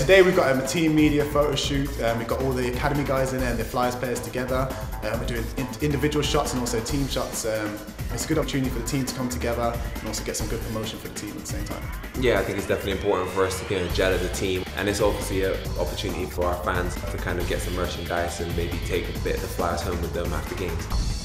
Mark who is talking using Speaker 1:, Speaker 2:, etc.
Speaker 1: today we've got um, a team media photo shoot. Um, we've got all the academy guys in there and the Flyers players together. Um, we're doing in individual shots and also team shots. Um, it's a good opportunity for the team to come together and also get some good promotion for the team at the same time.
Speaker 2: Yeah, I think it's definitely important for us to kind of gel as a team, and it's obviously an opportunity for our fans to kind of get some merchandise and maybe take a bit of the Flyers home with them after games.